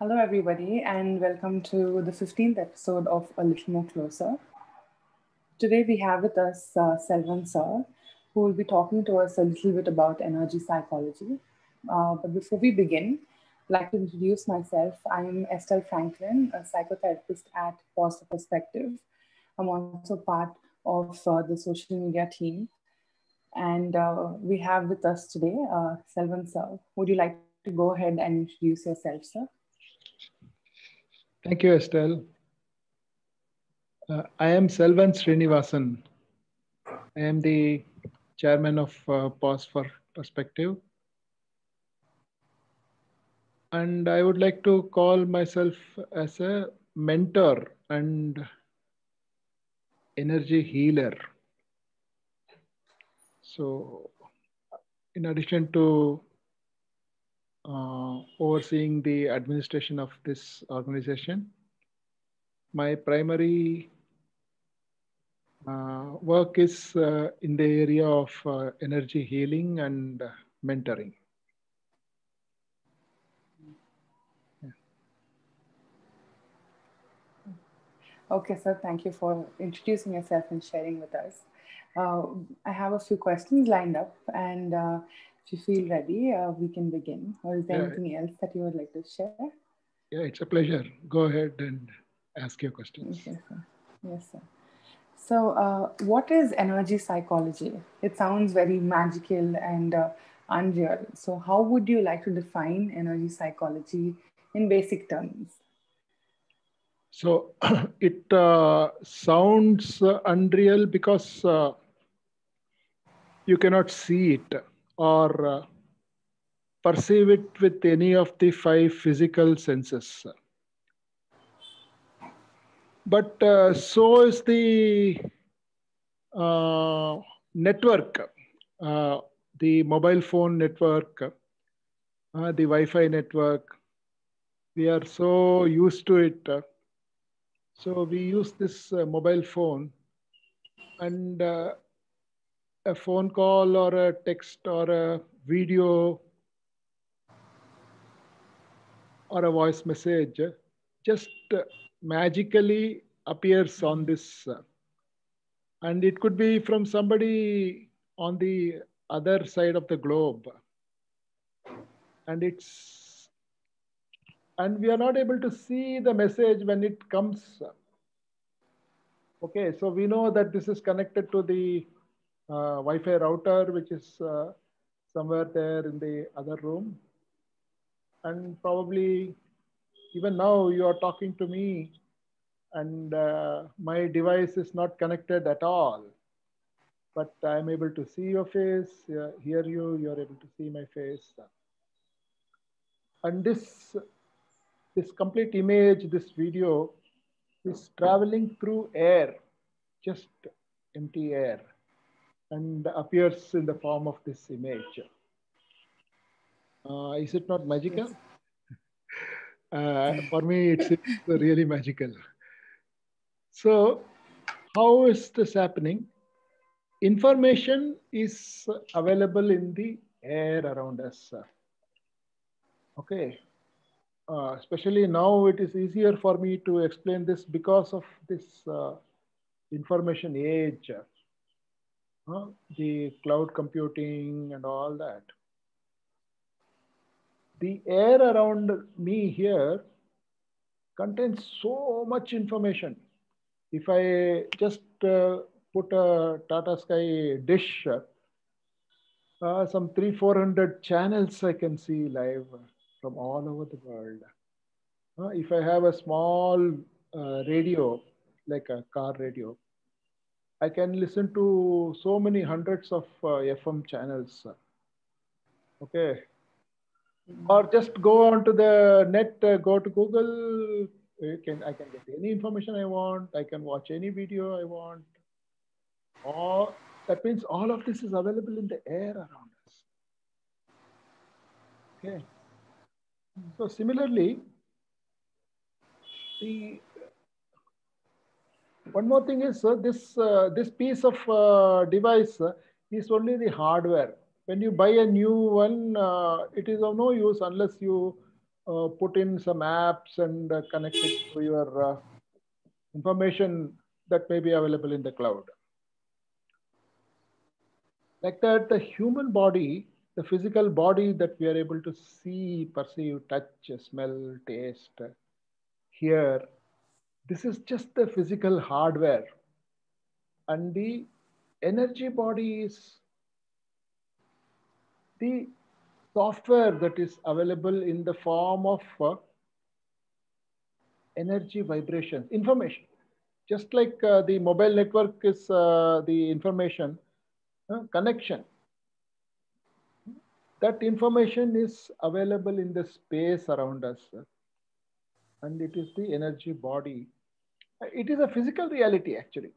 Hello, everybody, and welcome to the 15th episode of A Little More Closer. Today, we have with us uh, Selvan Sir, who will be talking to us a little bit about energy psychology. Uh, but before we begin, I'd like to introduce myself. I'm Estelle Franklin, a psychotherapist at Pause Perspective. I'm also part of uh, the social media team. And uh, we have with us today uh, Selvan Sir. Would you like to go ahead and introduce yourself, sir? Thank you, Estelle. Uh, I am Selvan Srinivasan. I am the chairman of uh, Pause for Perspective. And I would like to call myself as a mentor and energy healer. So, in addition to overseeing the administration of this organization. My primary uh, work is uh, in the area of uh, energy healing and mentoring. Okay, sir, thank you for introducing yourself and sharing with us. Uh, I have a few questions lined up and uh, if you feel ready, uh, we can begin. Or is there yeah. anything else that you would like to share? Yeah, it's a pleasure. Go ahead and ask your questions. Yes, sir. Yes, sir. So, uh, what is energy psychology? It sounds very magical and uh, unreal. So, how would you like to define energy psychology in basic terms? So, it uh, sounds unreal because uh, you cannot see it or uh, perceive it with any of the five physical senses. But uh, so is the uh, network, uh, the mobile phone network, uh, the Wi Fi network. We are so used to it. so we use this uh, mobile phone and a phone call or a text or a video or a voice message just magically appears on this and it could be from somebody on the other side of the globe. And it's and we are not able to see the message when it comes okay so we know that this is connected to the Wi-Fi router, which is uh, somewhere there in the other room. And probably even now you are talking to me and uh, my device is not connected at all. But I'm able to see your face, uh, hear you, you're able to see my face. And this, this complete image, this video is traveling through air, just empty air and appears in the form of this image. Uh, is it not magical? uh, for me, it's, it's really magical. So, how is this happening? Information is available in the air around us. Okay. Uh, especially now, it is easier for me to explain this because of this uh, information age uh, the cloud computing and all that. The air around me here contains so much information. If I just uh, put a Tata Sky dish, uh, some three, 400 channels I can see live from all over the world. Uh, if I have a small uh, radio, like a car radio, I can listen to so many hundreds of uh, FM channels. Okay. Or just go onto the net, uh, go to Google. You can I can get any information I want. I can watch any video I want. Or that means all of this is available in the air around us. Okay. So similarly, the one more thing is uh, this, uh, this piece of uh, device is only the hardware. When you buy a new one, it is of no use unless you uh, put in some apps and uh, connect it to your uh, information that may be available in the cloud. Like that, the human body, the physical body that we are able to see, perceive, touch, smell, taste, hear, this is just the physical hardware. And the energy body is the software that is available in the form of uh, energy vibrations, information. Just like uh, the mobile network is uh, the information uh, connection. That information is available in the space around us. And it is the energy body. It is a physical reality, actually.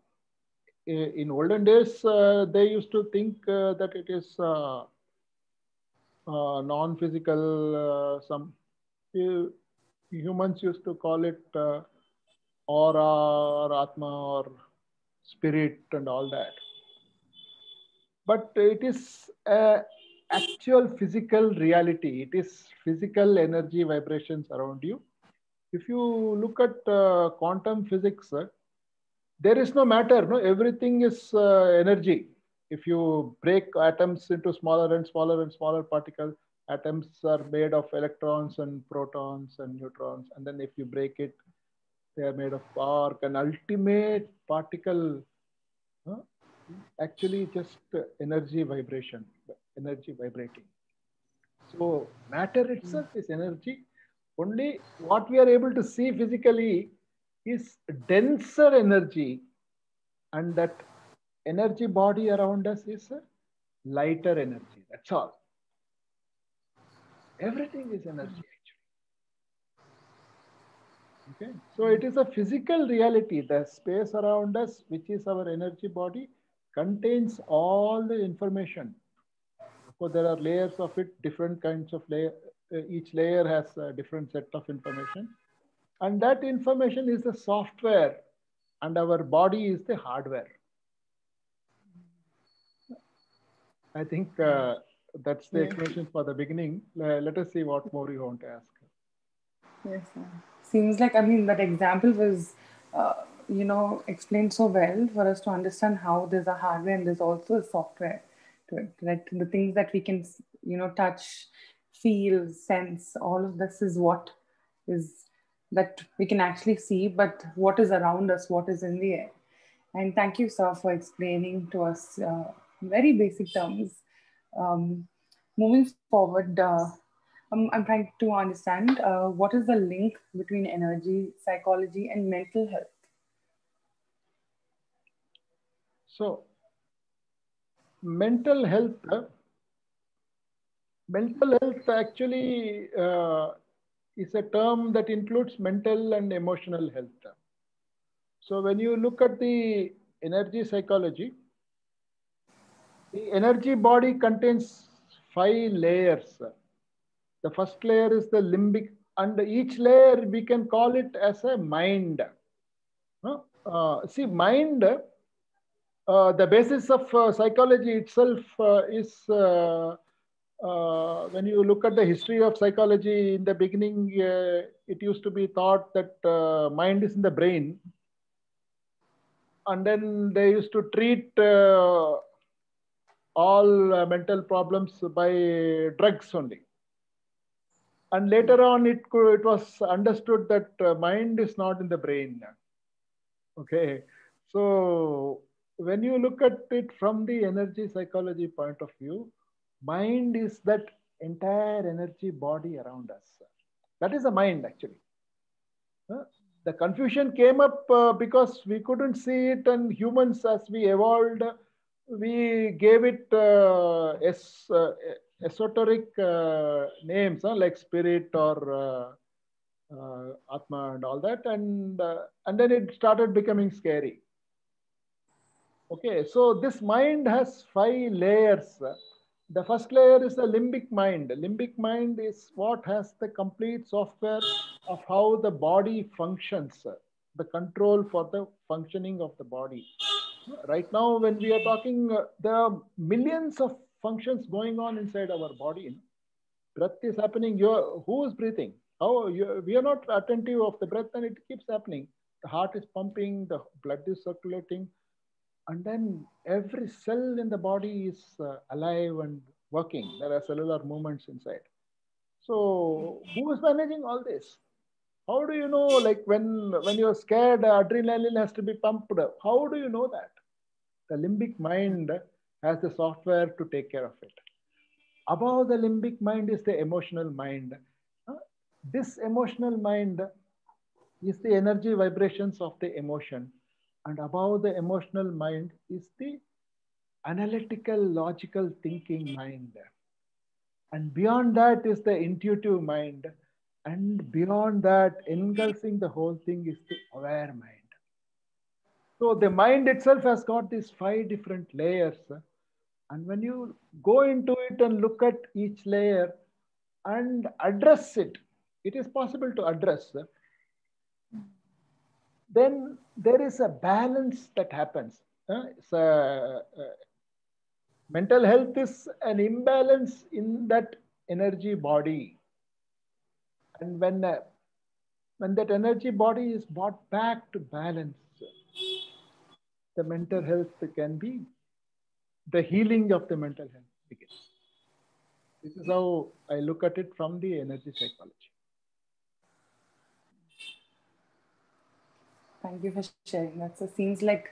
In olden days, uh, they used to think uh, that it is uh, non-physical, some humans used to call it uh, aura or atma or spirit and all that. But it is actual physical reality. It is physical energy vibrations around you if you look at uh, quantum physics uh, there is no matter no everything is uh, energy if you break atoms into smaller and smaller and smaller particles atoms are made of electrons and protons and neutrons. And then if you break it, they are made of quark. An ultimate particle, actually just energy vibration, energy vibrating. So matter itself is energy. Only what we are able to see physically is denser energy and that energy body around us is uh, lighter energy. That's all. Everything is energy. Okay, so it is a physical reality. The space around us, which is our energy body, contains all the information. So there are layers of it, different kinds of layer. Uh, each layer has a different set of information. And that information is the software and our body is the hardware. I think uh, that's the yeah. explanation for the beginning. Uh, let us see what more you want to ask. Yes, sir. seems like I mean that example was, uh, you know, explained so well for us to understand how there's a hardware and there's also a software to it. That the things that we can, you know, touch, feel, sense, all of this is what is that we can actually see, but what is around us, what is in the air. And thank you, sir, for explaining to us uh, very basic terms um, moving forward, uh, I'm, I'm, trying to understand uh, what is the link between energy, psychology, and mental health? So, mental health, mental health actually uh, is a term that includes mental and emotional health. So, when you look at the energy psychology, the energy body contains five layers. The first layer is the limbic, and each layer we can call it as a mind. Uh, see, mind, uh, the basis of uh, psychology itself uh, is uh, uh, when you look at the history of psychology, in the beginning, it used to be thought that mind is in the brain. And then they used to treat all uh, mental problems by drugs only. And later on, it, could, it was understood that uh, mind is not in the brain. Okay. So when you look at it from the energy psychology point of view, mind is that entire energy body around us. That is the mind actually. The confusion came up uh, because we couldn't see it and humans as we evolved, we gave it uh, es, uh, esoteric uh, names uh, like spirit or uh, uh, atma and all that and and then it started becoming scary okay so this mind has five layers the first layer is the limbic mind. Limbic mind is what has the complete software of how the body functions the control for the functioning of the body. Right now when we are talking uh, there are millions of functions going on inside our body. Breath is happening. You're, who is breathing? How you, we are not attentive of the breath and it keeps happening. The heart is pumping, the blood is circulating, and then every cell in the body is uh, alive and working. There are cellular movements inside. So who is managing all this? How do you know, like when when you're scared, adrenaline has to be pumped. How do you know that? The limbic mind has the software to take care of it. Above the limbic mind is the emotional mind. This emotional mind is the energy vibrations of the emotion. And above the emotional mind is the analytical, logical thinking mind. And beyond that is the intuitive mind. And beyond that, engulfing the whole thing is the aware mind. So the mind itself has got these five different layers. And when you go into it and look at each layer and address it, it is possible to address. Then there is a balance that happens. Uh, a, uh, mental health is an imbalance in that energy body. And when, uh, when that energy body is brought back to balance, the mental health can be, the healing of the mental health begins. This is how I look at it from the energy psychology. Thank you for sharing that. So it seems like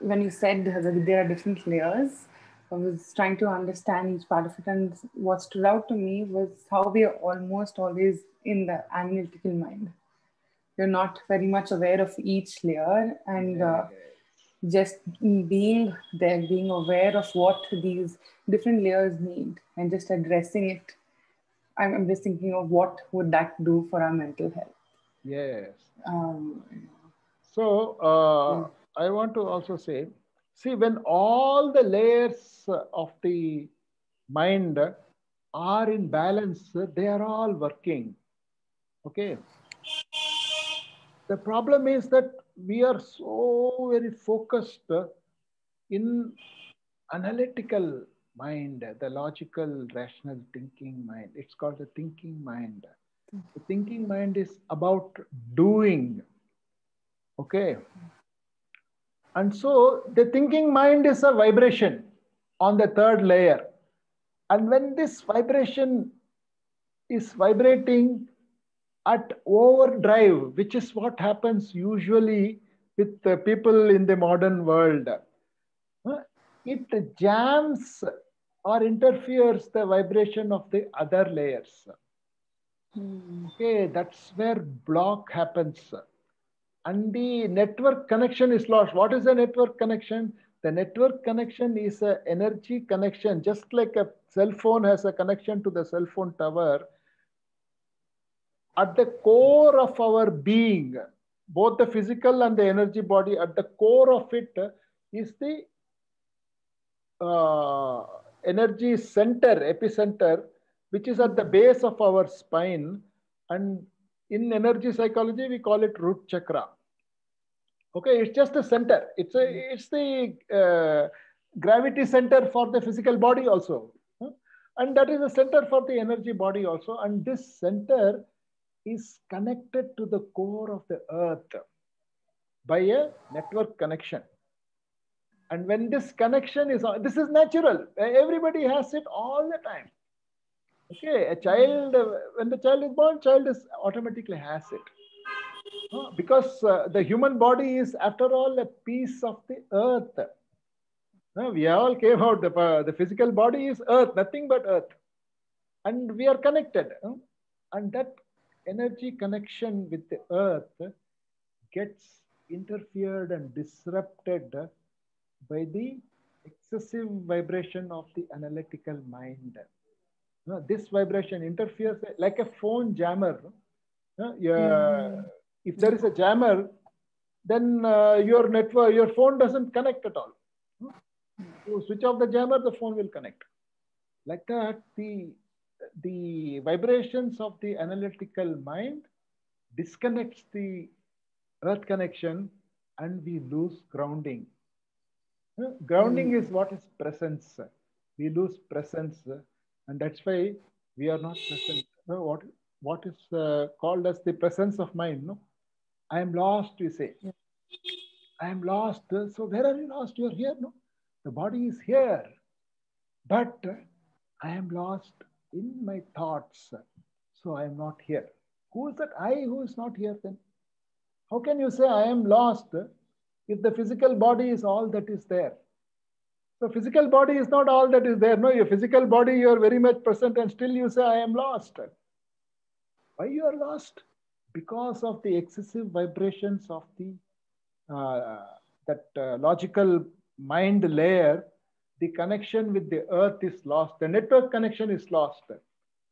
when you said that there are different layers, I was trying to understand each part of it. And what stood out to me was how we are almost always in the analytical mind. You're not very much aware of each layer and uh, just being there, being aware of what these different layers need and just addressing it. I'm, I'm just thinking of what would that do for our mental health. Yes. Um, so uh, I want to also say, see, when all the layers of the mind are in balance, they are all working. Okay. The problem is that we are so very focused in analytical mind, the logical, rational thinking mind. It's called the thinking mind. The thinking mind is about doing Okay. And so the thinking mind is a vibration on the third layer. And when this vibration is vibrating at overdrive, which is what happens usually with the people in the modern world, it jams or interferes the vibration of the other layers. Hmm. Okay, that's where block happens and the network connection is lost. What is a network connection? The network connection is an energy connection, just like a cell phone has a connection to the cell phone tower. At the core of our being, both the physical and the energy body, at the core of it is the uh, energy center, epicenter, which is at the base of our spine. And in energy psychology, we call it root chakra. Okay, it's just a center. It's a it's the uh, gravity center for the physical body also, and that is a center for the energy body also. And this center is connected to the core of the earth by a network connection. And when this connection is, this is natural. Everybody has it all the time. Okay, a child, when the child is born, child is automatically has it because uh, the human body is, after all, a piece of the earth. Uh, we all came out, the, uh, the physical body is earth, nothing but earth. And we are connected. and that energy connection with the earth gets interfered and disrupted by the excessive vibration of the analytical mind. This vibration interferes like a phone jammer. Yeah, mm if there is a jammer, then uh, your network, your phone doesn't connect at all. You switch off the jammer, the phone will connect. Like that, the, the vibrations of the analytical mind disconnects the earth connection and we lose grounding. Grounding mm. is what is presence. We lose presence and that's why we are not present. What what is uh, called as the presence of mind. No, I am lost. We say, Yeah. I am lost. So where are you lost? You are here. No, the body is here, but I am lost in my thoughts. So I am not here. Who is that I who is not here then? How can you say I am lost if the physical body is all that is there? So physical body is not all that is there. No, your physical body, you are very much present and still you say, I am lost. Why you are lost? Because of the excessive vibrations of the uh, that uh, logical mind layer, the connection with the earth is lost. The network connection is lost.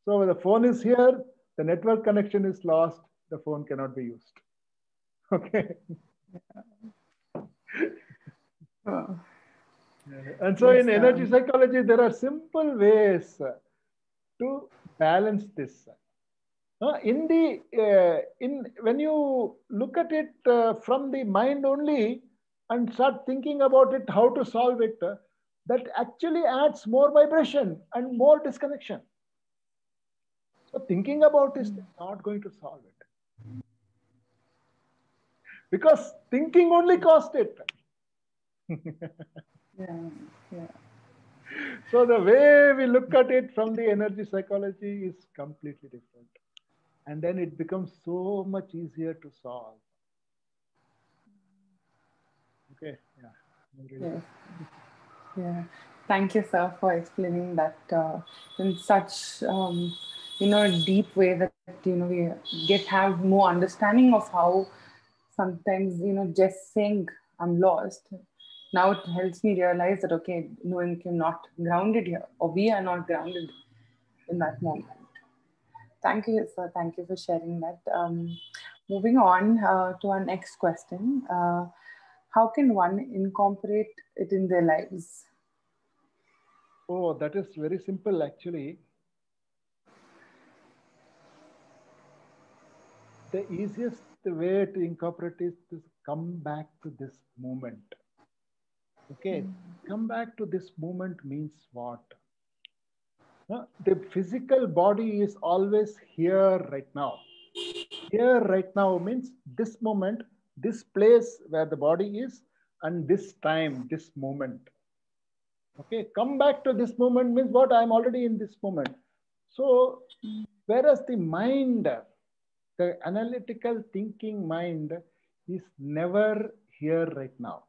So the phone is here, the network connection is lost, the phone cannot be used. Okay. Oh, And so in energy um, psychology, there are simple ways to balance this. Uh, in the uh, in when you look at it uh, from the mind only and start thinking about it, how to solve it, uh, that actually adds more vibration and more disconnection. So thinking about it is not going to solve it because thinking only caused it. yeah, yeah. So the way we look at it from the energy psychology is completely different. And then it becomes so much easier to solve. Okay, yeah. Yes. Yeah. Thank you, sir, for explaining that uh, in such um, you know deep way that you know we get have more understanding of how sometimes you know just saying I'm lost. Now it helps me realize that okay, knowing you're not grounded here, or we are not grounded in that moment. Thank you, sir. Thank you for sharing that. Um, moving on uh, to our next question. Uh, how can one incorporate it in their lives? Oh, that is very simple actually. The easiest way to incorporate is to come back to this moment. Okay, come back to this moment means what? The physical body is always here right now. Here right now means this moment, this place where the body is, and this time, this moment. Okay, come back to this moment means what? I'm already in this moment. So, whereas the mind, the analytical thinking mind is never here right now.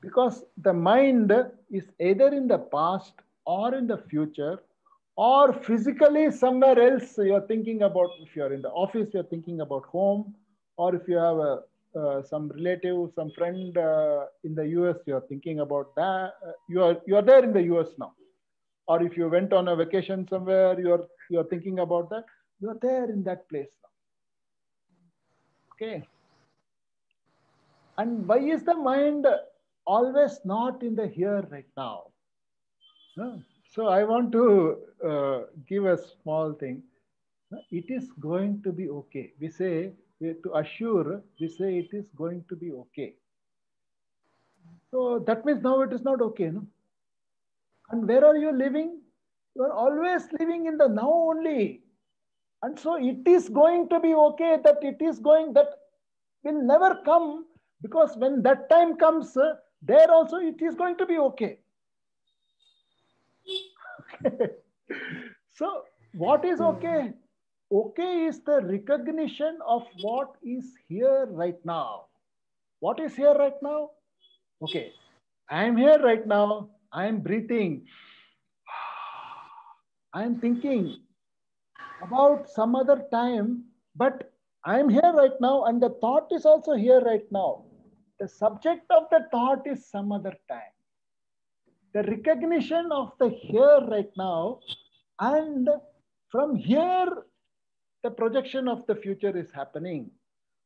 Because the mind is either in the past or in the future or physically somewhere else you're thinking about if you're in the office you're thinking about home or if you have a uh, some relative some friend uh, in the us you're thinking about that uh, you are you are there in the us now. Or if you went on a vacation somewhere you're you're thinking about that you're there in that place now. Okay. And why is the mind always not in the here right now? So i want to uh, give a small thing. It is going to be okay. We say to assure we say it is going to be okay. So that means now it is not okay no? And where are you living? You are always living in the now only. And so it is going to be okay that it is going that will never come because when that time comes uh, there also it is going to be okay so what is okay? Okay is the recognition of what is here right now. What is here right now? Okay i am here right now. I am breathing. I am thinking about some other time but i am here right now and the thought is also here right now. The subject of the thought is some other time the recognition of the here right now and from here the projection of the future is happening.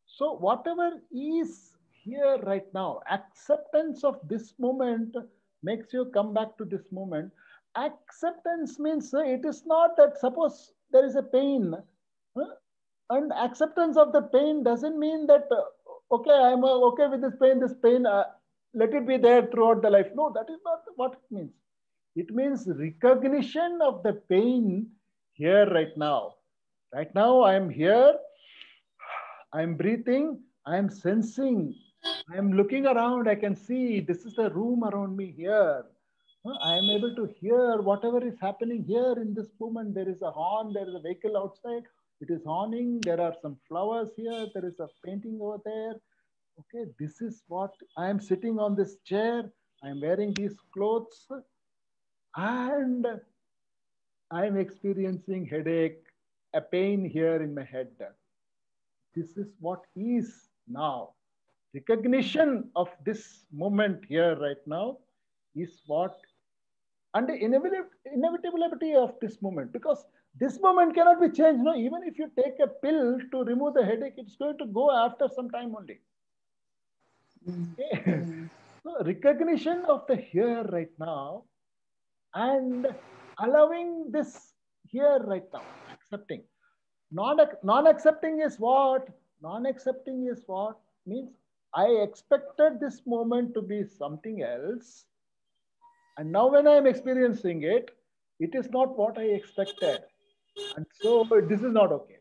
So whatever is here right now acceptance of this moment makes you come back to this moment. Acceptance means uh, it is not that suppose there is a pain and acceptance of the pain doesn't mean that uh, okay i'm uh, okay with this pain this pain let it be there throughout the life no that is not what it means it means recognition of the pain here right now Right now, I am here. I am breathing. I am sensing. I am looking around. I can see this is the room around me here. I am able to hear whatever is happening here in this moment. There is a horn, there is a vehicle outside. It is horning. There are some flowers here. There is a painting over there. Okay, this is what I am sitting on this chair. I am wearing these clothes and I am experiencing headache, a pain here in my head. This is what is now. Recognition of this moment here right now is what and the inevitability of this moment because this moment cannot be changed no even if you take a pill to remove the headache it's going to go after some time only okay. Mm. so recognition of the here right now and allowing this here right now accepting non non accepting is what non accepting is what means i expected this moment to be something else and now when I am experiencing it, it is not what I expected. And so this is not okay.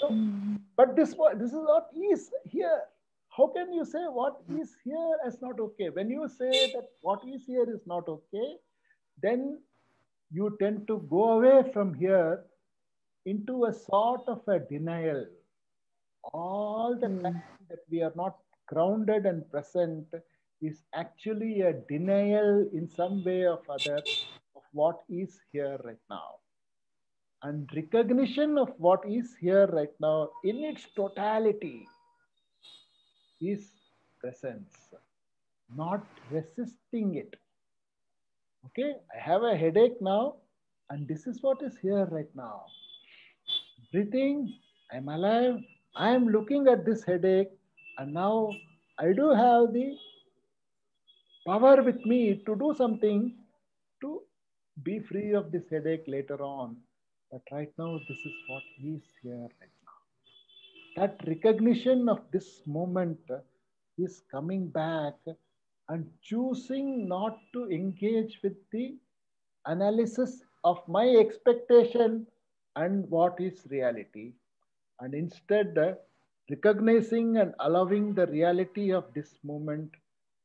So, mm. But this, this is what is here. How can you say what is here is not okay? When you say that what is here is not okay, then you tend to go away from here into a sort of a denial. All the mm. time that we are not grounded and present is actually a denial in some way or other of what is here right now. And recognition of what is here right now in its totality is presence, not resisting it. Okay, I have a headache now, and this is what is here right now. Breathing, I'm alive, I'm looking at this headache, and now I do have the power with me to do something to be free of this headache later on. But right now, this is what is here. That recognition of this moment is coming back and choosing not to engage with the analysis of my expectation and what is reality. And instead, recognizing and allowing the reality of this moment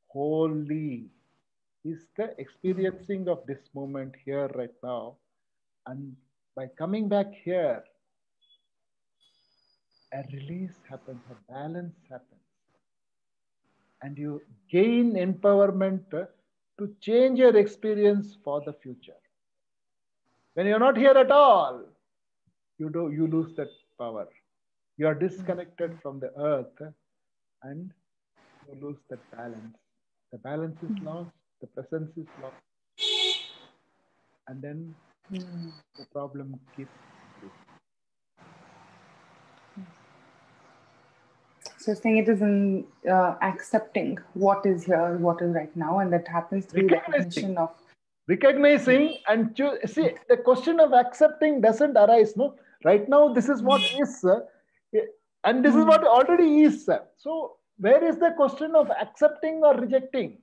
wholly is the experiencing of this moment here right now. And by coming back here, a release happens, a balance happens. And you gain empowerment to change your experience for the future. When you're not here at all, you do you lose that power. You are disconnected from the earth and you lose that balance. The balance is lost, the presence is lost. And then the problem keeps So saying it is in uh, accepting what is here, what is right now, and that happens through the recognition of recognizing and choose. See, the question of accepting doesn't arise. No, right now this is what mm. uh, and this is hmm. what already is. So where is the question of accepting or rejecting?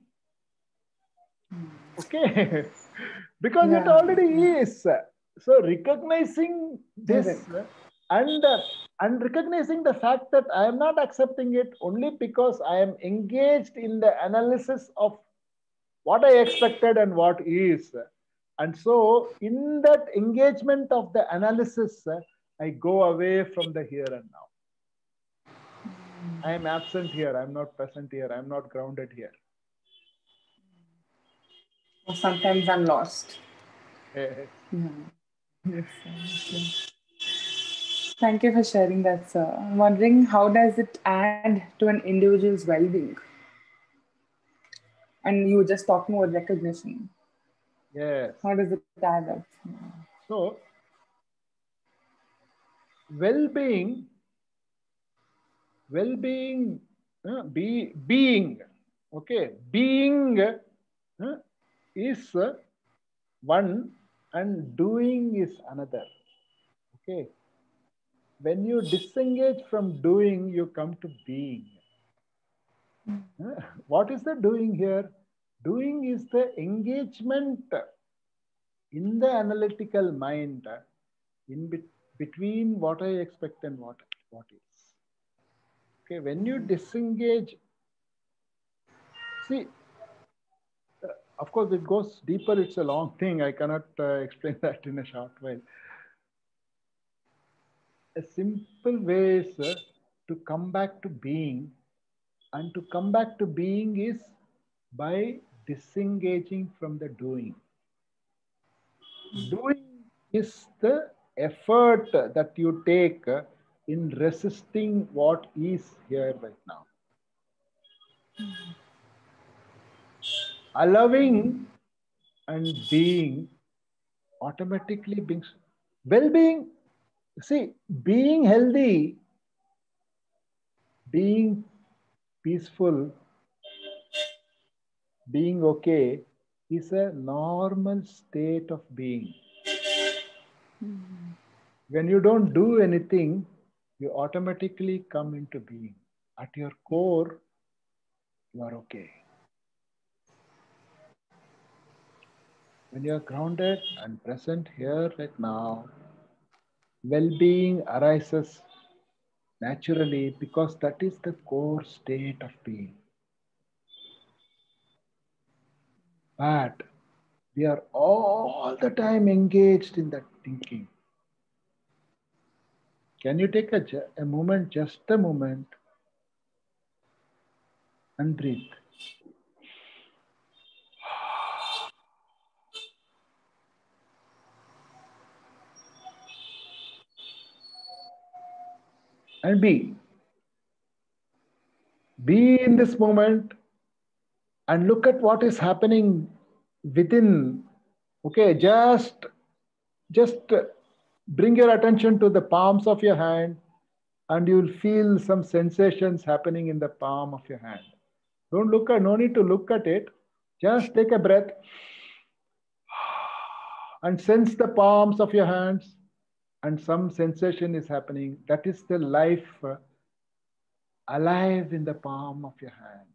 Okay, because yeah. it already is. So recognizing this and uh, and recognizing the fact that I am not accepting it only because I am engaged in the analysis of what I expected and what is. And so, in that engagement of the analysis, I go away from the here and now. I am absent here. I'm not present here. I'm not grounded here. Sometimes I'm lost. yeah. Yes, Thank you for sharing that, sir. I'm wondering how does it add to an individual's well-being? And you were just talking about recognition. Yes. How does it add up? So, well-being well-being uh, be being okay being uh, is uh, one and doing is another okay when you disengage from doing you come to being uh, what is the doing here doing is the engagement in the analytical mind in between what I expect and what, what is. Okay, when you disengage, see, uh, of course, it goes deeper. It's a long thing. I cannot uh, explain that in a short while. A simple way is uh, to come back to being, and to come back to being is by disengaging from the doing. Doing is the effort that you take in resisting what is here right now. Allowing and being automatically brings well being. See, being healthy, being peaceful, being okay is a normal state of being. Mm-hmm. When you don't do anything, you automatically come into being. At your core, you are okay. When you are grounded and present here right now, well being arises naturally because that is the core state of being. But we are all the time engaged in that thinking. Can you take a, a moment, just a moment, and breathe? And be. Be in this moment and look at what is happening within. Okay, just just bring your attention to the palms of your hand and you'll feel some sensations happening in the palm of your hand. Don't look at, no need to look at it. Just take a breath and sense the palms of your hands and some sensation is happening. That is the life uh, alive in the palm of your hand.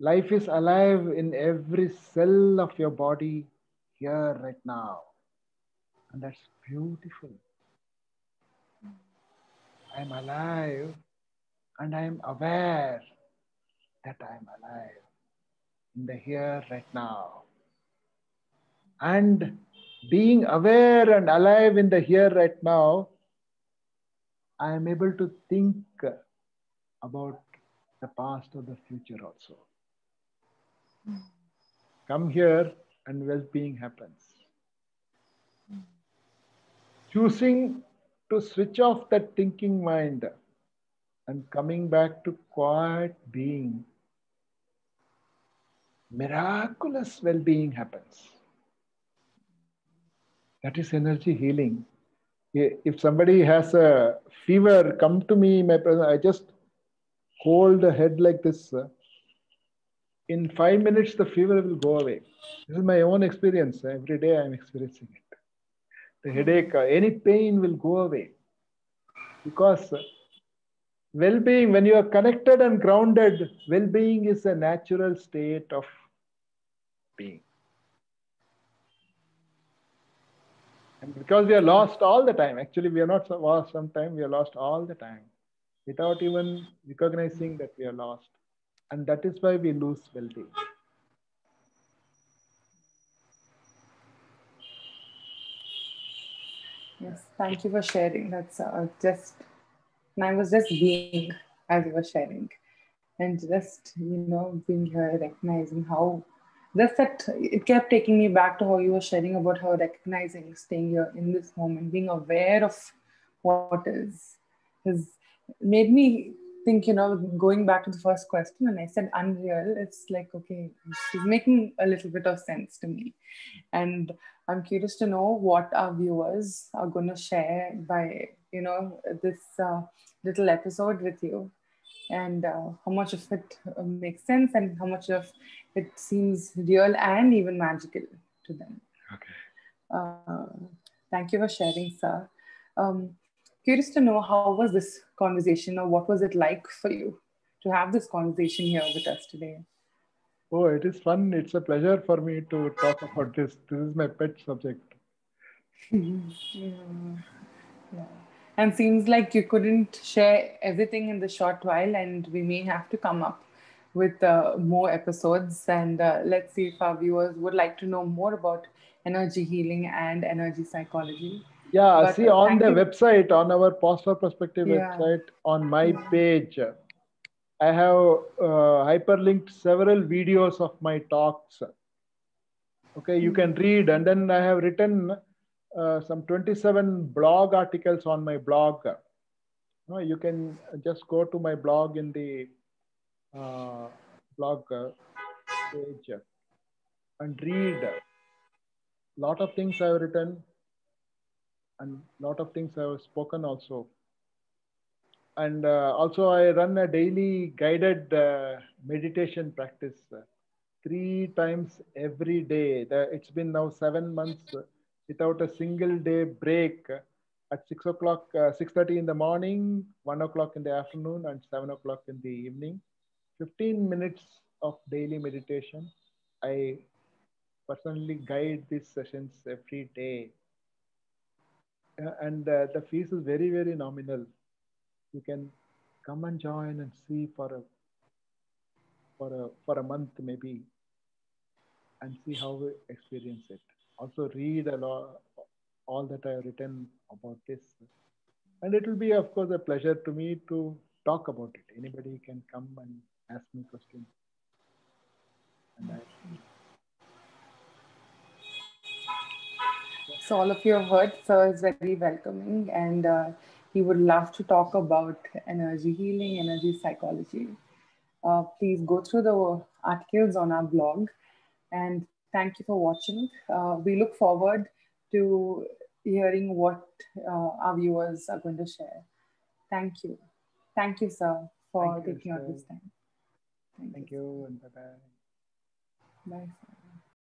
Life is alive in every cell of your body here right now. And that's beautiful. I'm alive and I'm aware that I'm alive in the here right now. And being aware and alive in the here right now, I am able to think about the past or the future also. Come here and well being happens choosing to switch off that thinking mind and coming back to quiet being, miraculous well being happens. That is energy healing. If somebody has a fever, come to me, my presence. I just hold the head like this. In five minutes, the fever will go away. This is my own experience. Every day I'm experiencing it the headache, uh, any pain will go away. Because well being, when you are connected and grounded, well being is a natural state of being. And because we are lost all the time, actually, we are not lost sometimes, we are lost all the time without even recognizing that we are lost. And that is why we lose well. Yes, thank you for sharing. That's uh, just, I was just being as you were sharing, and just you know being here, recognizing how just that it kept taking me back to how you were sharing about how recognizing, staying here in this moment, being aware of what is, has made me think, you know, going back to the first question, and I said unreal, it's like, okay, she's making a little bit of sense to me. And I'm curious to know what our viewers are going to share by, you know, this uh, little episode with you and uh, how much of it makes sense and how much of it seems real and even magical to them. Okay. Uh, thank you for sharing, sir. Um, curious to know how was this conversation or what was it like for you to have this conversation here with us today? Oh, it is fun. It's a pleasure for me to talk about this. This is my pet subject. yeah. yeah. And seems like you couldn't share everything in the short while, and we may have to come up with uh, more episodes. And uh, let's see if our viewers would like to know more about energy healing and energy psychology. Yeah, but, see uh, on the you. website, on our Pause Perspective yeah. website, on my yeah. page, I have uh, hyperlinked several videos of my talks. Okay, you can hmm. read, and then I have written uh, some 27 blog articles on my blog. Uh, you can just go to my blog in the uh, blog uh, page and read. A lot of things I have written and lot of things I have spoken also. And uh, also I run a daily guided uh, meditation practice three times every day. It's been now seven months without a single day break at six o'clock, uh, 6.30 in the morning, one o'clock in the afternoon and seven o'clock in the evening. 15 minutes of daily meditation. I personally guide these sessions every day. Uh, and uh, the fees is very, very nominal. You can come and join and see for a for a for a month maybe and see how we experience it also read a lot, all that I have written about this. And it will be, of course, a pleasure to me to talk about it. Anybody can come and ask me questions. And I, so all of you have heard, sir is very welcoming and uh, he would love to talk about energy healing, energy psychology. Uh, please go through the articles on our blog and thank you for watching. Uh, we look forward to hearing what uh, our viewers are going to share. Thank you. Thank you, sir, for thank taking out this time. Thank, thank you, you and bye-bye. Bye, sir.